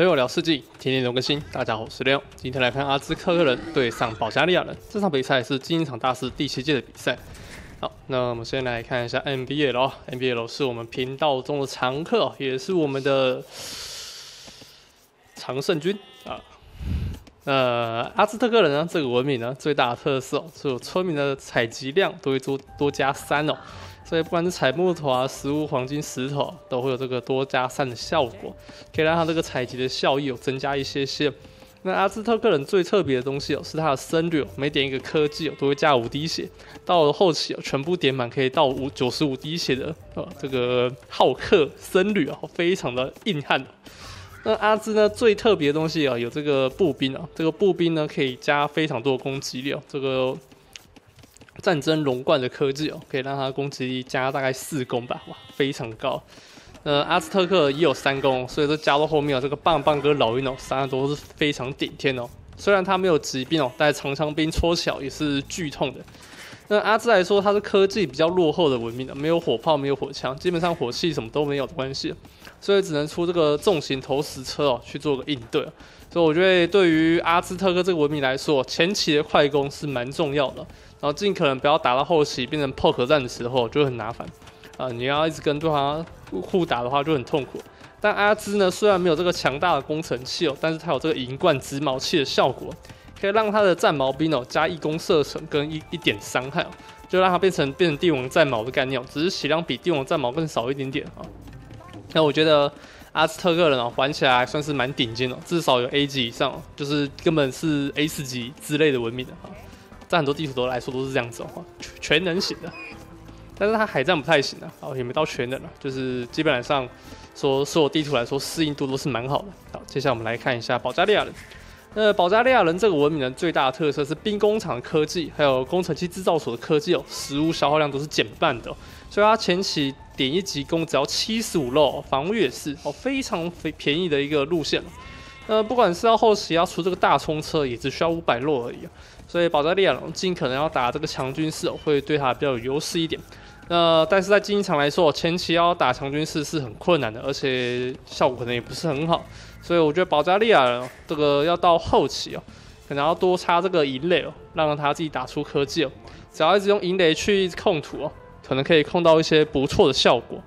朋友聊世纪，天天都更新。大家好，我是 Leo，今天来看阿兹克克人对上保加利亚人。这场比赛是精英场大师第七届的比赛。好，那我们先来看一下 NBA 了。NBA 是我们频道中的常客，也是我们的常胜军啊。呃，阿兹特克人呢，这个文明呢，最大的特色是村民的采集量都会多多加三哦。所以不管是采木头啊、食物、黄金、石头，都会有这个多加三的效果，可以让它这个采集的效益有增加一些些。那阿兹特克人最特别的东西哦，是他的僧侣哦，每点一个科技哦，都会加五滴血。到了后期哦，全部点满可以到五九十五滴血的呃这个浩克僧侣哦，非常的硬汉。那阿兹呢最特别的东西啊，有这个步兵啊，这个步兵呢可以加非常多的攻击力哦，这个。战争龙冠的科技哦，可以让它攻击力加大概四攻吧，哇，非常高。呃，阿兹特克也有三攻，所以说加到后面哦，这个棒棒跟老鹰哦，三个都是非常顶天哦。虽然他没有疾病哦，但长枪兵戳小也是剧痛的。那阿兹来说，它是科技比较落后的文明的，没有火炮，没有火枪，基本上火器什么都没有的关系，所以只能出这个重型投石车哦，去做个应对。所以我觉得对于阿兹特克这个文明来说，前期的快攻是蛮重要的。然后尽可能不要打到后期变成破核战的时候就很麻烦啊！你要一直跟对方互打的话就很痛苦。但阿兹呢，虽然没有这个强大的工程器哦，但是它有这个银冠直矛器的效果，可以让它的战矛兵哦加一攻射程跟一一点伤害哦，就让它变成变成帝王战矛的概念，只是血量比帝王战矛更少一点点啊。那我觉得阿兹特克人哦玩起来算是蛮顶尖的，至少有 A 级以上，就是根本是 A 四级之类的文明的啊。在很多地图都来说都是这样子哦，全能型的，但是它海战不太行啊，哦也没到全能了，就是基本上说所有地图来说适应度都是蛮好的。好，接下来我们来看一下保加利亚人。那保加利亚人这个文明的最大的特色是兵工厂科技，还有工程器制造所的科技哦，食物消耗量都是减半的，所以它前期点一级攻只要七十五肉，防御也是哦，非常非便宜的一个路线。呃，不管是要后期要出这个大冲车，也只需要五百肉而已。所以保加利亚尽可能要打这个强军事，会对他比较有优势一点。那但是在竞技场来说，前期要打强军事是很困难的，而且效果可能也不是很好。所以我觉得保加利亚人这个要到后期哦，可能要多插这个银雷哦，让他自己打出科技哦。只要一直用银雷去控土哦，可能可以控到一些不错的效果。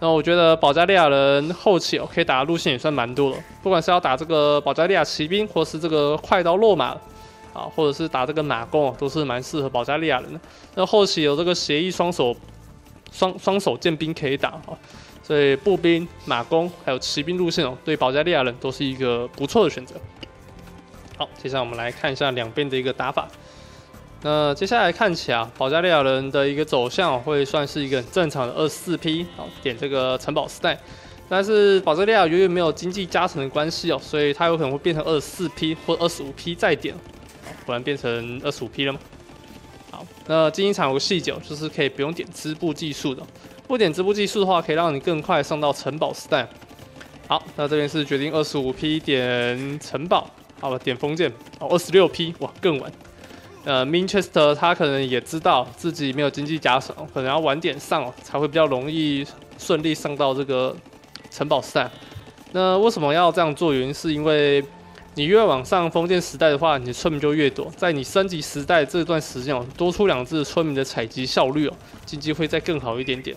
那我觉得保加利亚人后期哦，可以打的路线也算蛮多了，不管是要打这个保加利亚骑兵，或是这个快刀落马。啊，或者是打这个马弓，都是蛮适合保加利亚人的。那后期有这个协议双手双双手剑兵可以打啊，所以步兵、马弓还有骑兵路线哦，对保加利亚人都是一个不错的选择。好，接下来我们来看一下两边的一个打法。那接下来看起啊，保加利亚人的一个走向会算是一个很正常的二四 P，好点这个城堡时代。但是保加利亚由于没有经济加成的关系哦，所以它有可能会变成二十四 P 或二十五 P 再点。不然变成二十五 P 了吗？好，那精英场有个细节，就是可以不用点织布技术的。不点织布技术的话，可以让你更快上到城堡时代。好，那这边是决定二十五 P 点城堡，好吧，点封建哦，二十六 P 哇，更晚。呃，Minchester 他可能也知道自己没有经济加成，可能要晚点上才会比较容易顺利上到这个城堡时代。那为什么要这样做？原因是因为。你越往上封建时代的话，你的村民就越多。在你升级时代这段时间哦，多出两只村民的采集效率哦，经济会再更好一点点。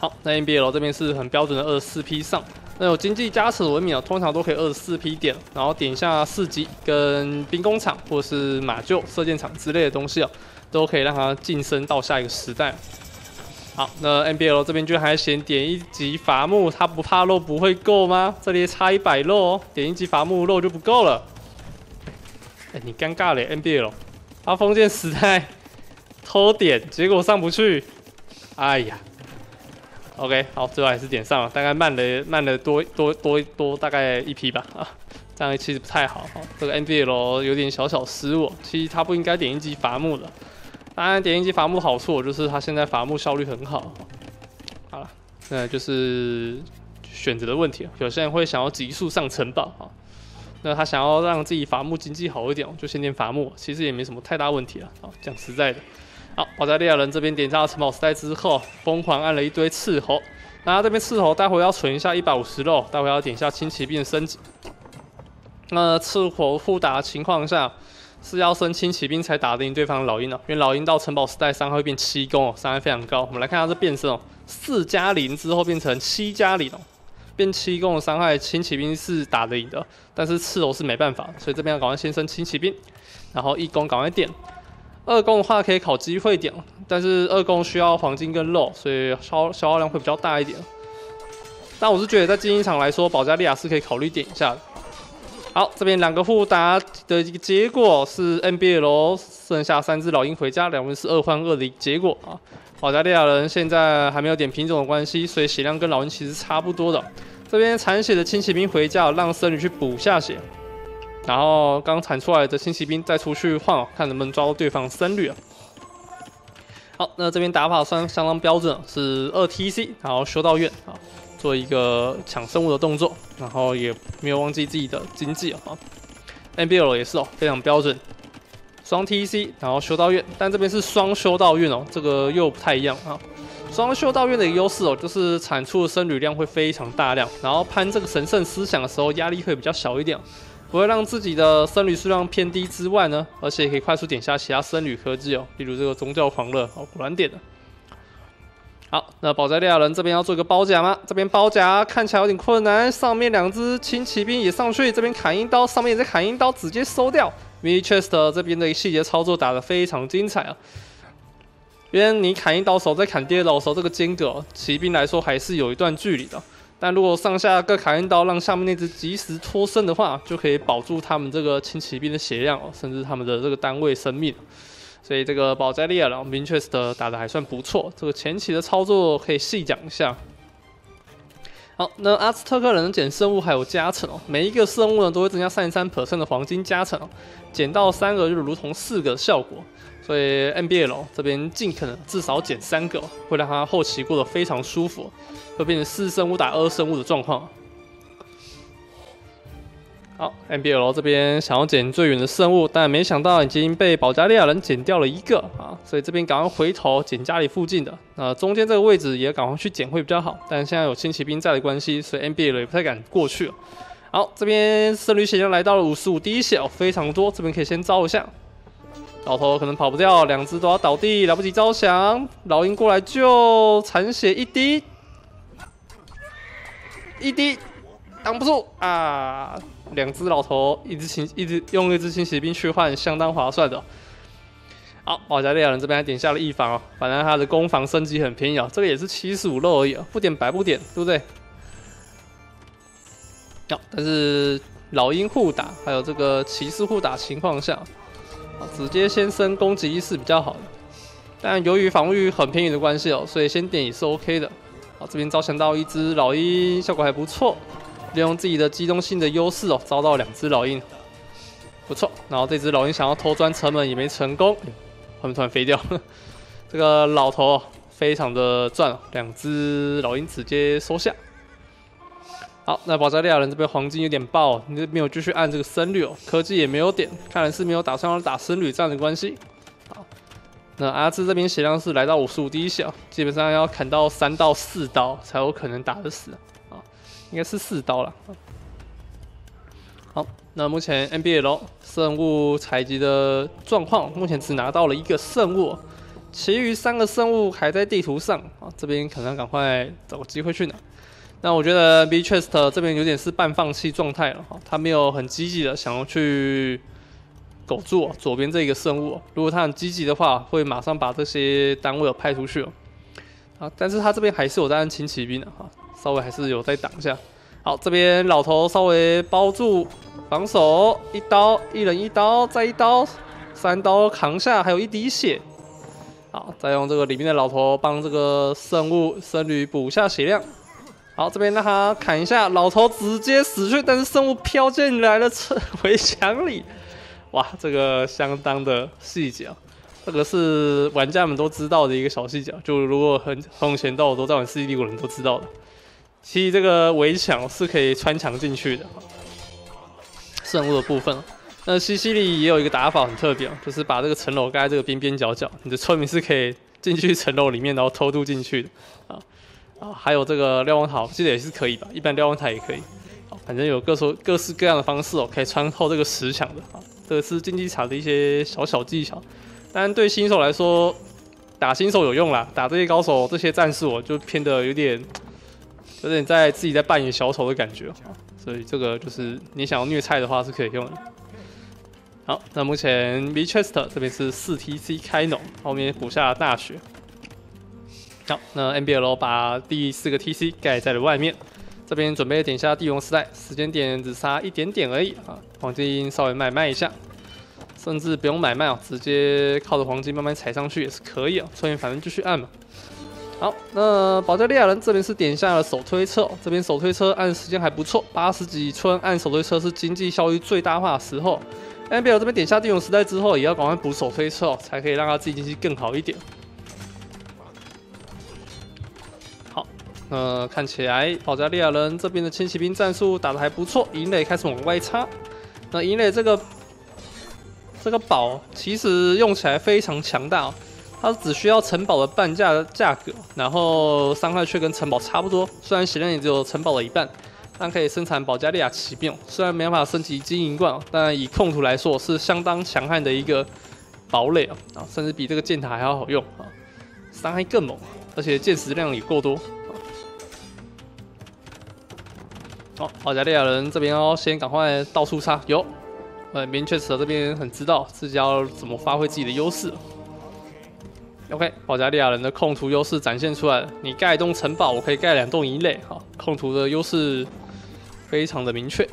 好，那 NBL 这边是很标准的二十四 P 上，那有经济加持的文明哦，通常都可以二十四 P 点，然后点一下四级跟兵工厂或是马厩、射箭场之类的东西哦，都可以让它晋升到下一个时代。好，那 NBL 这边居然还嫌点一级伐木，他不怕肉不会够吗？这里差一百肉哦，点一级伐木肉就不够了。哎，你尴尬了，NBL，他封建时代偷点，结果上不去。哎呀，OK，好，最后还是点上了，大概慢了慢了多多多多大概一批吧。啊，这样其实不太好，这个 NBL 有点小小失误，其实他不应该点一级伐木的。当然，点一级伐木好处就是它现在伐木效率很好。好了，那就是选择的问题有些人会想要急速上城堡啊，那他想要让自己伐木经济好一点，就先点伐木，其实也没什么太大问题了。好，讲实在的，好，保加利亚人这边点上城堡时代之后，疯狂按了一堆斥候，那这边刺头待会要存一下一百五十肉，待会要点一下轻骑兵的升级。那刺火互打的情况下，是要升轻骑兵才打得赢对方老鹰的，因为老鹰到城堡时代伤害会变七攻哦，伤害非常高。我们来看下这变身哦，四加零之后变成七加零哦，变七攻的伤害轻骑兵是打得赢的，但是赤头是没办法，所以这边要赶快先升轻骑兵，然后一攻赶快点。二攻的话可以考机会点，但是二攻需要黄金跟肉，所以消消耗量会比较大一点。但我是觉得在竞技场来说，保加利亚是可以考虑点一下的。好，这边两个互打的一个结果是 NBL 剩下三只老鹰回家，两位是二换二的结果啊。保加利亚人现在还没有点品种的关系，所以血量跟老鹰其实差不多的。这边残血的轻骑兵回家，让僧侣去补下血。然后刚产出来的轻骑兵再出去换，看能不能抓到对方僧侣啊。好，那这边打法算相当标准，是二 TC，然后修道院啊。做一个抢生物的动作，然后也没有忘记自己的经济啊。NBL 也是哦，非常标准，双 TC，然后修道院，但这边是双修道院哦，这个又不太一样啊。双修道院的一个优势哦，就是产出的僧侣量会非常大量，然后攀这个神圣思想的时候压力会比较小一点，不会让自己的僧侣数量偏低之外呢，而且可以快速点下其他僧侣科技哦，例如这个宗教狂热哦，果然点的。好，那保加利亚人这边要做一个包夹吗？这边包夹看起来有点困难。上面两只轻骑兵也上去，这边砍一刀，上面也在砍一刀，直接收掉。v c h e s t 这边的细节操作打得非常精彩啊！因为你砍一刀手再砍第二刀手，这个间隔骑兵来说还是有一段距离的。但如果上下各砍一刀，让下面那只及时脱身的话，就可以保住他们这个轻骑兵的血量哦，甚至他们的这个单位生命。所以这个保加利亚人 Winchester 打的还算不错，这个前期的操作可以细讲一下。好，那阿斯特克人捡生物还有加成哦，每一个生物呢都会增加三十三%的黄金加成哦，捡到三个就如同四个效果，所以 NBL 这边尽可能至少捡三个，会让他后期过得非常舒服，会变成四生物打二生物的状况。好，NBL 这边想要捡最远的圣物，但没想到已经被保加利亚人捡掉了一个啊，所以这边赶快回头捡家里附近的。那中间这个位置也赶快去捡会比较好，但现在有轻骑兵在的关系，所以 NBL 也不太敢过去了。好，这边圣女血量来到了五十五滴血，哦非常多，这边可以先招一下。老头可能跑不掉，两只都要倒地，来不及招降，老鹰过来救，残血一滴，一滴挡不住啊！两只老头，一只轻，一只用一只轻骑兵去换，相当划算的。好，保加利亚人这边还点下了一防哦，反正他的攻防升级很便宜啊，这个也是七十五肉而已啊，不点白不点，对不对？好，但是老鹰互打，还有这个骑士互打情况下，直接先升攻击是比较好的。但由于防御很便宜的关系哦，所以先点也是 OK 的。好，这边招降到一只老鹰，效果还不错。利用自己的机动性的优势哦，招到两只老鹰，不错。然后这只老鹰想要偷钻城门也没成功，后面突然飞掉。这个老头非常的赚，两只老鹰直接收下。好，那保加利亚人这边黄金有点爆，你这没有继续按这个僧侣哦，科技也没有点，看来是没有打算要打僧侣战的关系。好，那阿兹这边血量是来到五十五滴血，基本上要砍到三到四刀才有可能打得死。应该是四刀了。好，那目前 NBL 圣物采集的状况，目前只拿到了一个圣物，其余三个圣物还在地图上啊。这边可能赶快找个机会去拿。那我觉得 B Chest 这边有点是半放弃状态了哈，他没有很积极的想要去苟住左边这个圣物。如果他很积极的话，会马上把这些单位派出去了。啊，但是他这边还是有在清骑兵的哈。稍微还是有在挡一下，好，这边老头稍微包住防守，一刀，一人一刀，再一刀，三刀扛下，还有一滴血，好，再用这个里面的老头帮这个生物僧侣补下血量，好，这边让他砍一下，老头直接死去，但是生物飘进来了，围墙里，哇，这个相当的细节啊，这个是玩家们都知道的一个小细节，就如果很很前到都在玩《世纪帝国》人都知道的。其实这个围墙是可以穿墙进去的，圣物的部分。那西西里也有一个打法很特别，就是把这个城楼盖在这个边边角角，你的村民是可以进去城楼里面，然后偷渡进去的啊。啊，还有这个瞭望塔，记得也是可以吧？一般瞭望塔也可以。反正有各种各式各样的方式哦，可以穿透这个石墙的啊。这个是竞技场的一些小小技巧，当然对新手来说，打新手有用啦。打这些高手，这些战术哦，就偏的有点，有点在自己在扮演小丑的感觉啊。所以这个就是你想要虐菜的话是可以用的。好，那目前 V Chester 这边是四 TC 开农，后面补下大雪。好，那 NBL 把第四个 TC 盖在了外面。这边准备点下帝王时代，时间点只差一点点而已啊！黄金稍微买卖一下，甚至不用买卖哦，直接靠着黄金慢慢踩上去也是可以啊。所以反正继续按嘛。好，那保加利亚人这边是点下了手推车，这边手推车按时间还不错，八十几村按手推车是经济效益最大化的时候。NBL 这边点下帝王时代之后，也要赶快补手推车哦，才可以让他自己经济更好一点。好，那，看起来保加利亚人这边的轻骑兵战术打得还不错，营垒开始往外插。那营垒这个这个宝其实用起来非常强大哦，它只需要城堡的半价价格，然后伤害却跟城堡差不多。虽然血量也只有城堡的一半，但可以生产保加利亚骑兵。虽然没办法升级金银冠，但以控图来说是相当强悍的一个堡垒啊，甚至比这个箭塔还要好用啊，伤害更猛，而且箭矢量也够多。哦，保加利亚人这边要先赶快到处插，有，呃，明确者这边很知道自己要怎么发挥自己的优势。OK，保加利亚人的控图优势展现出来了，你盖一栋城堡，我可以盖两栋营垒，好，控图的优势非常的明确。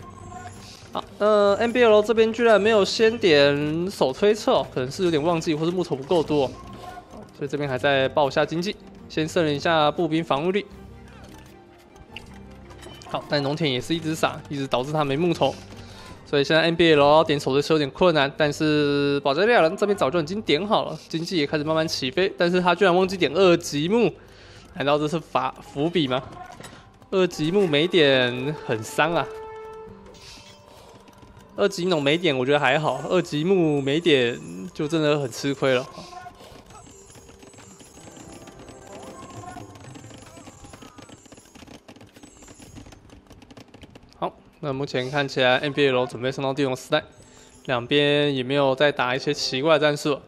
好，那 NBL 这边居然没有先点手推测，可能是有点忘记，或是木头不够多，所以这边还在报下经济，先升一下步兵防御力。好，但农田也是一直傻，一直导致他没木头，所以现在 NBA 要点手的是有点困难。但是保加利亚人这边早就已经点好了，经济也开始慢慢起飞，但是他居然忘记点二级木，难道这是法伏笔吗？二级木没点很伤啊，二级农没点我觉得还好，二级木没点就真的很吃亏了。那目前看起来，NBL 准备升到帝王时代，两边也没有再打一些奇怪的战术。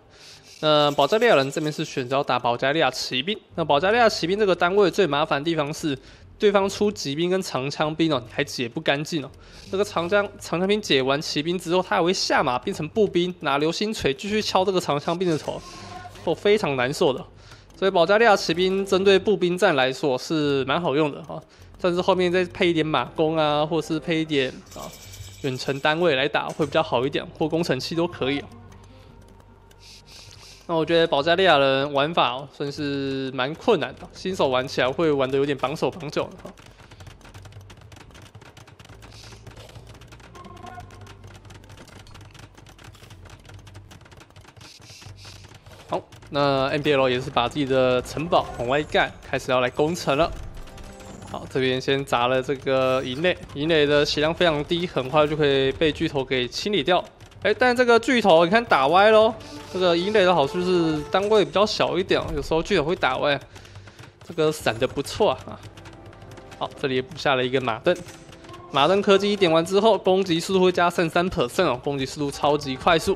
那保加利亚人这边是选择打保加利亚骑兵。那保加利亚骑兵这个单位最麻烦的地方是，对方出骑兵跟长枪兵哦，你还解不干净哦。这个长枪长枪兵解完骑兵之后，他还会下马变成步兵，拿流星锤继续敲这个长枪兵的头，哦，非常难受的。所以保加利亚骑兵针对步兵战来说是蛮好用的哈。甚至后面再配一点马弓啊，或是配一点啊远程单位来打会比较好一点，或工程器都可以。那我觉得保加利亚人玩法算是蛮困难的，新手玩起来会玩的有点绑手绑脚的。好，那 NBL 也是把自己的城堡往外盖，开始要来攻城了。好，这边先砸了这个营垒，营垒的血量非常低，很快就可以被巨头给清理掉。哎，但这个巨头你看打歪喽。这个营垒的好处是单位比较小一点，有时候巨头会打歪。这个闪的不错啊。好，这里也补下了一个马镫，马镫科技点完之后，攻击速度会加三三 percent 哦，攻击速度超级快速。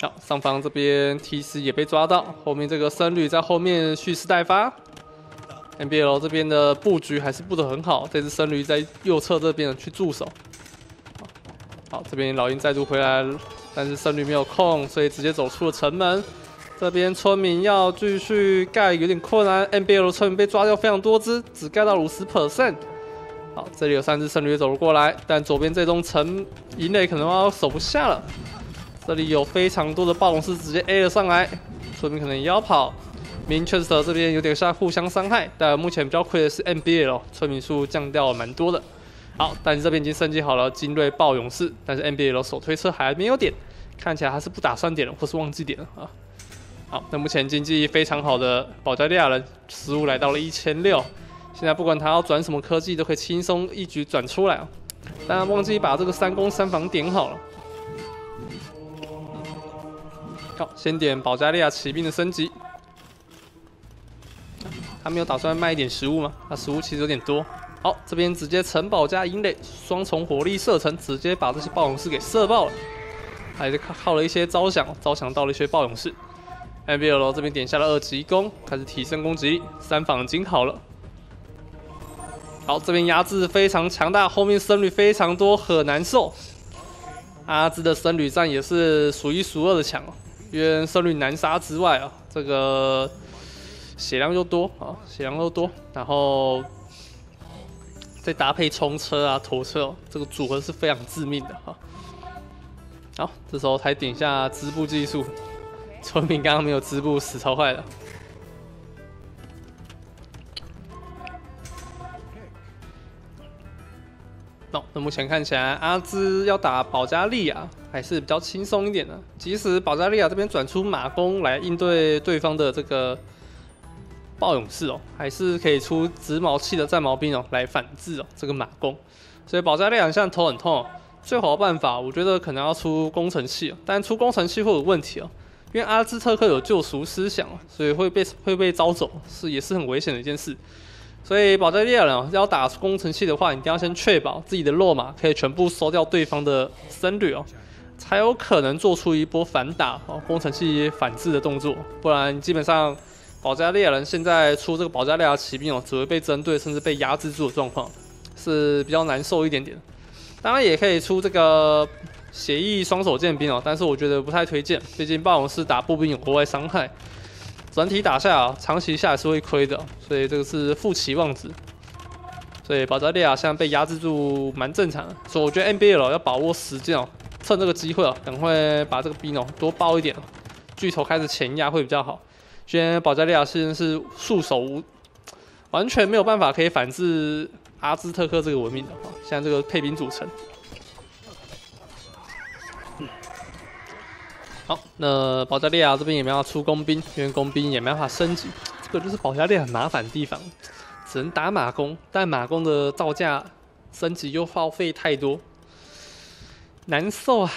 好，上方这边 T 四也被抓到，后面这个僧侣在后面蓄势待发。NBL 这边的布局还是布的很好，这只僧侣在右侧这边去驻守。好，这边老鹰再度回来，但是僧侣没有空，所以直接走出了城门。这边村民要继续盖有点困难，NBL 村民被抓掉非常多只，只盖到五十 percent。好，这里有三只僧侣走了过来，但左边这栋城营内可能要守不下了。这里有非常多的暴龙士直接 A 了上来，村民可能也要跑。明确实这边有点像互相伤害，但目前比较亏的是 NBA 哦，村民数降掉蛮多的。好，但是这边已经升级好了精锐暴勇士，但是 NBA 手推车还没有点，看起来还是不打算点了，或是忘记点了啊。好，那目前经济非常好的保加利亚人，失误来到了一千六，现在不管他要转什么科技，都可以轻松一举转出来啊。当然忘记把这个三攻三防点好了。好，先点保加利亚骑兵的升级。他没有打算卖一点食物吗？那食物其实有点多。好，这边直接城堡加营垒双重火力射程，直接把这些暴勇士给射爆了。还是靠了一些招降，招降到了一些暴勇士。NBL 这边点下了二级攻，开始提升攻击力，三防金好了。好，这边压制非常强大，后面僧侣非常多，很难受。阿兹的僧侣战也是数一数二的强哦，因为僧侣难杀之外啊，这个血量又多啊，血量又多，然后再搭配冲车啊、头车哦，这个组合是非常致命的哈。好，这时候才点下织布技术，村民刚刚没有织布，死超快的。那那目前看起来，阿兹要打保加利亚还是比较轻松一点的。即使保加利亚这边转出马弓来应对对方的这个暴勇士哦，还是可以出直毛器的战矛兵哦来反制哦这个马弓。所以保加利亚现在头很痛哦，最好的办法我觉得可能要出工程器哦，但出工程器会有问题哦，因为阿兹特克有救赎思想，所以会被会被招走，是也是很危险的一件事。所以保加利亚人要打工程器的话，一定要先确保自己的落马可以全部收掉对方的僧侣哦，才有可能做出一波反打哦，工程器反制的动作。不然基本上保加利亚人现在出这个保加利亚骑兵哦，只会被针对，甚至被压制住的状况，是比较难受一点点。当然也可以出这个协议双手剑兵哦，但是我觉得不太推荐，毕竟霸王是打步兵有额外伤害。整体打下啊，长期下来是会亏的，所以这个是负期望值。所以保加利亚现在被压制住，蛮正常的。所以我觉得 NBL 要把握时间哦，趁这个机会哦，赶快把这个兵哦多包一点，巨头开始前压会比较好。现在保加利亚现在是束手无，完全没有办法可以反制阿兹特克这个文明的话，现在这个配兵组成。好，那保加利亚这边也没有出工兵，因为工兵也没办法升级，这个就是保加利亚很麻烦的地方，只能打马工，但马工的造价升级又耗费太多，难受啊！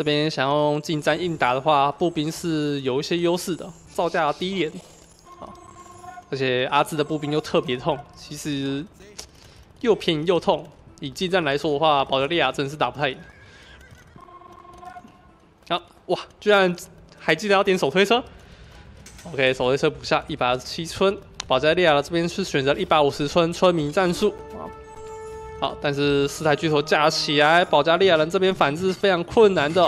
这边想要近战硬打的话，步兵是有一些优势的，造价低廉，啊，而且阿志的步兵又特别痛，其实又便宜又痛，以近战来说的话，保加利亚真的是打不太赢。啊！哇，居然还记得要点手推车。OK，手推车补下一百二十七村。保加利亚这边是选择一百五十村村民战术啊。好，但是四台巨头架起来，保加利亚人这边反制是非常困难的，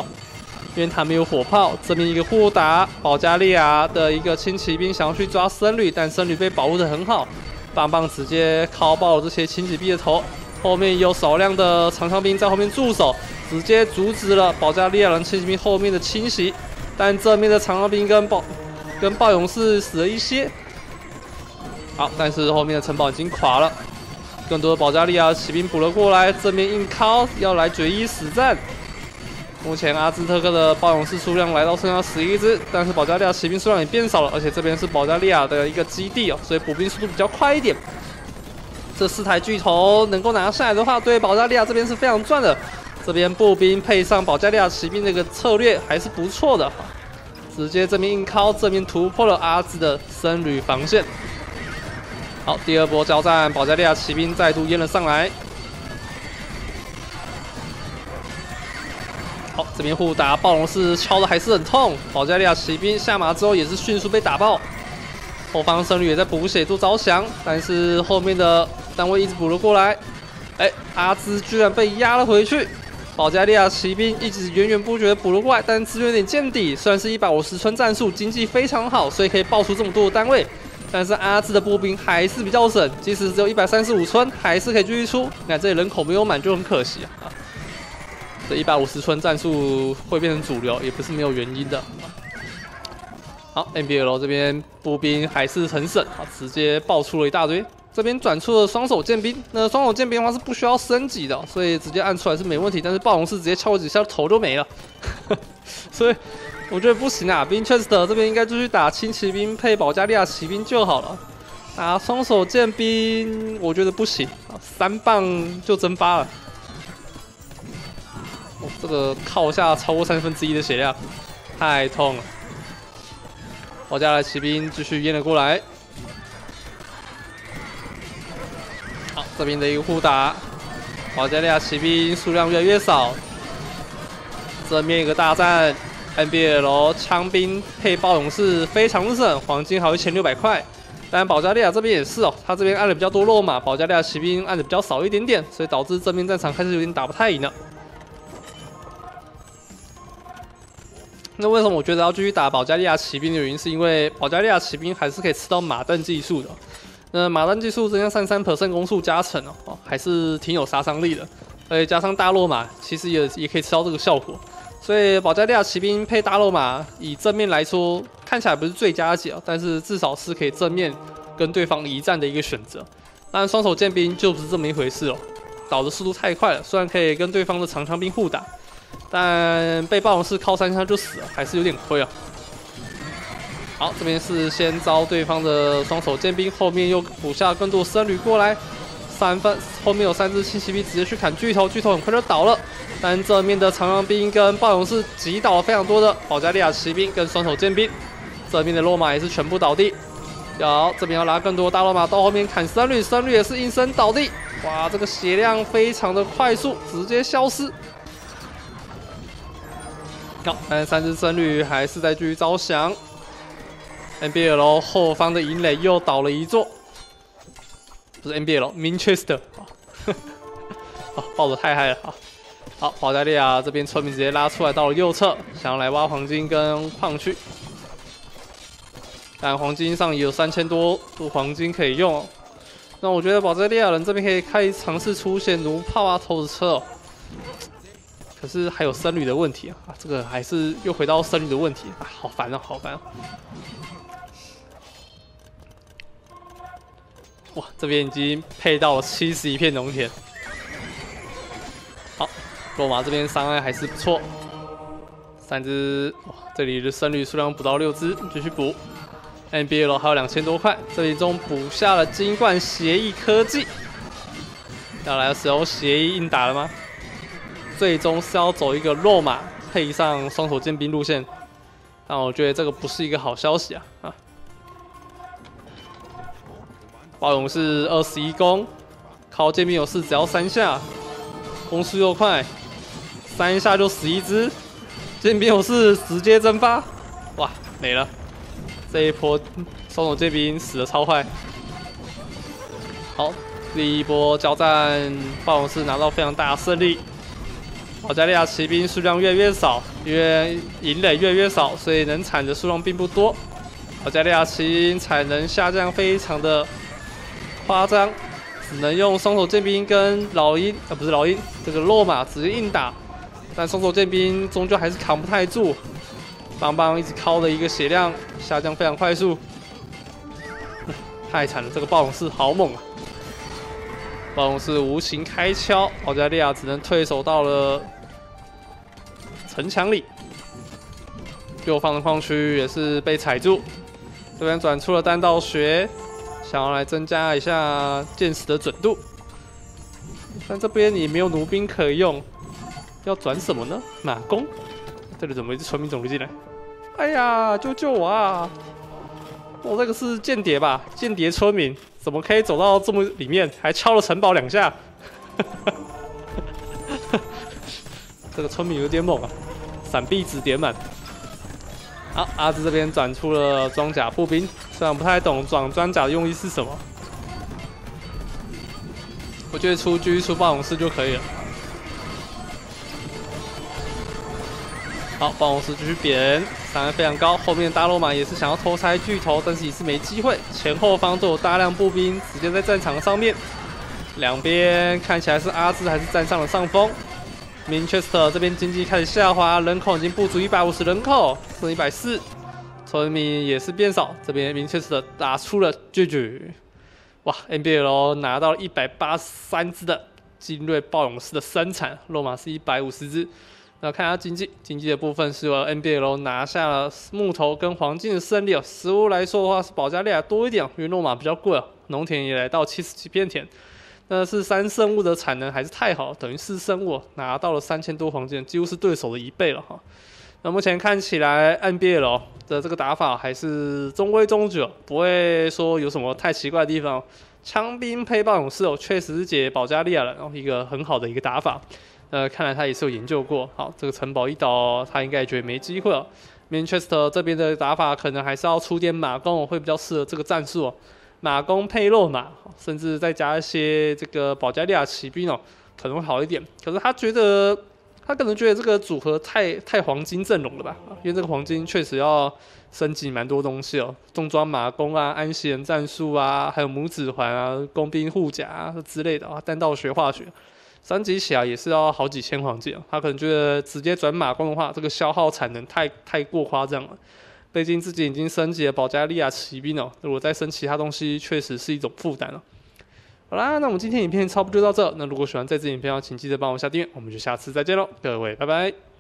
因为他没有火炮。这边一个互打，保加利亚的一个轻骑兵想要去抓僧侣，但僧侣被保护的很好，棒棒直接敲爆了这些轻骑兵的头。后面有少量的长枪兵在后面驻守。直接阻止了保加利亚人轻骑兵后面的侵袭，但这面的长枪兵跟暴跟暴勇士死了一些。好，但是后面的城堡已经垮了，更多的保加利亚骑兵补了过来，正面硬靠，要来决一死战。目前阿兹特克的暴勇士数量来到剩下十一只，但是保加利亚骑兵数量也变少了，而且这边是保加利亚的一个基地哦，所以补兵速度比较快一点。这四台巨头能够拿下来的话，对保加利亚这边是非常赚的。这边步兵配上保加利亚骑兵，这个策略还是不错的。直接这边硬靠，这边突破了阿兹的僧侣防线。好，第二波交战，保加利亚骑兵再度淹了上来。好，这边互打，暴龙是敲的还是很痛。保加利亚骑兵下马之后也是迅速被打爆。后方僧侣也在补血做招降，但是后面的单位一直补了过来。哎，阿兹居然被压了回去。保加利亚骑兵一直源源不绝的补了过来，但是资源有点见底。虽然是一百五十村战术，经济非常好，所以可以爆出这么多的单位，但是阿兹的步兵还是比较省，即使只有一百三十五村，还是可以继续出。那这里人口没有满就很可惜啊。这一百五十村战术会变成主流，也不是没有原因的。好，NBL 这边步兵还是很省啊，直接爆出了一大堆。这边转出了双手剑兵，那双手剑兵的话是不需要升级的，所以直接按出来是没问题。但是暴龙是直接敲几下头就没了，所以我觉得不行啊。兵 Chester 这边应该继续打轻骑兵配保加利亚骑兵就好了，打双手剑兵我觉得不行，三棒就蒸发了。哦，这个靠下超过三分之一的血量，太痛了。保加利亚骑兵继续淹了过来。好，这边的一个互打，保加利亚骑兵数量越来越少。正面一个大战，NBL 枪兵配暴龙是非常的省，黄金还有一千六百块。但保加利亚这边也是哦，他这边按的比较多肉马，保加利亚骑兵按的比较少一点点，所以导致正面战场开始有点打不太赢了。那为什么我觉得要继续打保加利亚骑兵的原因，是因为保加利亚骑兵还是可以吃到马镫技术的。那马镫技术增加三三 percent 攻速加成哦，还是挺有杀伤力的。而且加上大落马，其实也也可以吃到这个效果。所以保加利亚骑兵配大肉马，以正面来说看起来不是最佳解，但是至少是可以正面跟对方一战的一个选择。但双手剑兵就不是这么一回事哦，倒的速度太快了，虽然可以跟对方的长枪兵互打，但被暴龙士靠三枪就死了，还是有点亏啊。好，这边是先招对方的双手剑兵，后面又补下更多僧侣过来。三分后面有三只轻骑兵直接去砍巨头，巨头很快就倒了。但这面的长枪兵跟暴勇士击倒了非常多的保加利亚骑兵跟双手剑兵，这边的落马也是全部倒地。好，这边要拉更多大落马到后面砍僧侣，僧侣也是应声倒地。哇，这个血量非常的快速，直接消失。好，但三只僧侣还是在继续招降。NBL 后方的营垒又倒了一座。不是 NBA 了，Manchester 啊，好，抱的太嗨了啊！好，保加利亚这边村民直接拉出来到了右侧，想要来挖黄金跟矿区，但黄金上也有三千多度黄金可以用。那我觉得保加利亚人这边可以开尝试出现弩炮啊、投石车，哦可是还有僧侣的问题啊，这个还是又回到僧侣的问题啊，好烦啊，好烦啊！哇，这边已经配到了七十一片农田。好，罗马这边伤害还是不错，三只哇，这里的胜率数量补到六只，继续补。NBL 还有两千多块，这里中补下了金冠协议科技，要来使用协议硬打了吗？最终是要走一个肉马配上双手剑兵路线，但我觉得这个不是一个好消息啊啊！暴勇是二十一攻，靠剑兵勇士只要三下，攻速又快，三下就死一只，剑兵勇士直接蒸发，哇没了！这一波双手剑兵死的超快。好，第一波交战，暴勇士拿到非常大的胜利。保加利亚骑兵数量越来越少，因为营垒越来越少，所以能产的数量并不多。保加利亚骑兵产能下降非常的。夸张，只能用双手剑兵跟老鹰啊，不是老鹰，这个落马直接硬打，但双手剑兵终究还是扛不太住。邦邦一直敲的一个血量下降非常快速，太惨了，这个暴龙士好猛啊！暴龙士无情开敲，保加利亚只能退守到了城墙里。右方的矿区也是被踩住，这边转出了单道穴。想要来增加一下剑矢的准度，但这边你没有弩兵可以用，要转什么呢？马弓？这里怎么一只村民走了进来？哎呀，救救我啊！我这个是间谍吧？间谍村民怎么可以走到这么里面，还敲了城堡两下？这个村民有点猛啊！闪避值点满。好，阿兹这边转出了装甲步兵，虽然不太懂转装甲的用意是什么，我觉得出狙出暴龙士就可以了。好，暴龙士继续扁，伤害非常高。后面大罗马也是想要偷拆巨头，但是也是没机会。前后方都有大量步兵，直接在战场上面，两边看起来是阿兹还是占上了上风。Manchester 这边经济开始下滑，人口已经不足一百五十人口，剩一百四，村民也是变少。这边明确是的打出了 GG，哇！NBL 拿到一百八十三只的精锐暴勇士的生产，落马是一百五十只。那看一下经济，经济的部分是由 NBL 拿下了木头跟黄金的胜利哦。食物来说的话是保加利亚多一点，因为落马比较贵哦。农田也来到七十几片田。那是三生物的产能还是太好，等于四生物拿到了三千多黄金，几乎是对手的一倍了哈。那目前看起来 NBL 的这个打法还是中规中矩，不会说有什么太奇怪的地方。枪兵配暴勇士哦，确实是解保加利亚了，然后一个很好的一个打法。呃，看来他也是有研究过。好，这个城堡一倒，他应该觉得没机会了。Manchester 这边的打法可能还是要出点马弓，会比较适合这个战术哦。马弓配肉马，甚至再加一些这个保加利亚骑兵哦，可能会好一点。可是他觉得，他可能觉得这个组合太太黄金阵容了吧？因为这个黄金确实要升级蛮多东西哦，重装马弓啊，安息人战术啊，还有拇指环啊，工兵护甲啊之类的啊，单道学化学。升级起来也是要好几千黄金，他可能觉得直接转马弓的话，这个消耗产能太太过夸张了。毕竟自己已经升级了保加利亚骑兵了，如果再升其他东西，确实是一种负担了。好啦，那我们今天影片差不多就到这。那如果喜欢这支影片，请记得帮我下订阅，我们就下次再见喽，各位，拜拜。